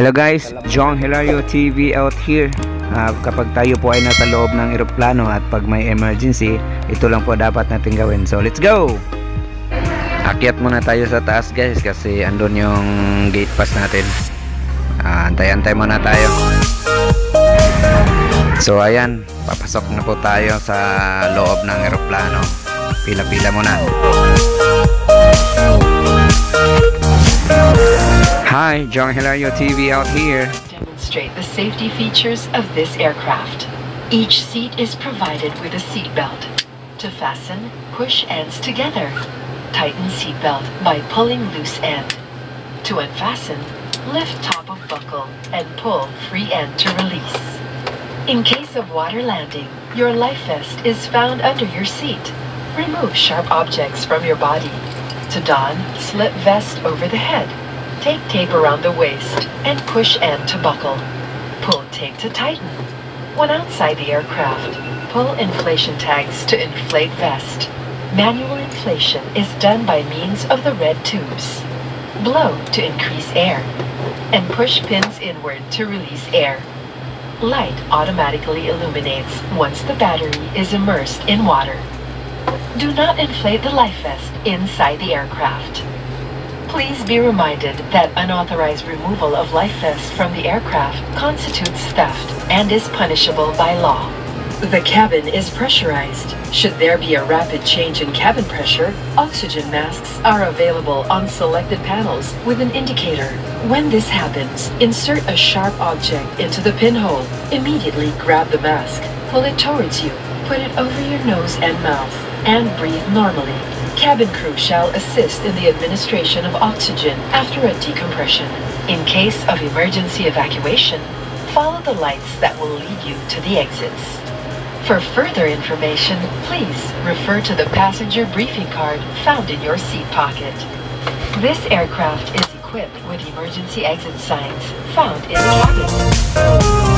Hello guys, John Hilario TV out here. Ah, kapag tayo po ay nasa loob ng eroplano at pag may emergency, ito lang po dapat natin gawin. So let's go! Akyat muna tayo sa taas guys kasi andun yung gate pass natin. Ah, antay-antay muna tayo. So ayan, papasok na po tayo sa loob ng eroplano. Pila-pila muna. Hi, Jhong Helario TV out here. demonstrate the safety features of this aircraft. Each seat is provided with a seat belt. To fasten, push ends together. Tighten seat belt by pulling loose end. To unfasten, lift top of buckle and pull free end to release. In case of water landing, your life vest is found under your seat. Remove sharp objects from your body. To don, slip vest over the head. Take tape around the waist and push end to buckle. Pull tape to tighten. When outside the aircraft, pull inflation tabs to inflate vest. Manual inflation is done by means of the red tubes. Blow to increase air and push pins inward to release air. Light automatically illuminates once the battery is immersed in water. Do not inflate the life vest inside the aircraft. Please be reminded that unauthorized removal of life vests from the aircraft constitutes theft and is punishable by law. The cabin is pressurized. Should there be a rapid change in cabin pressure, oxygen masks are available on selected panels with an indicator. When this happens, insert a sharp object into the pinhole. Immediately grab the mask, pull it towards you, put it over your nose and mouth, and breathe normally. Cabin crew shall assist in the administration of oxygen after a decompression. In case of emergency evacuation, follow the lights that will lead you to the exits. For further information, please refer to the passenger briefing card found in your seat pocket. This aircraft is equipped with emergency exit signs found in the cabin.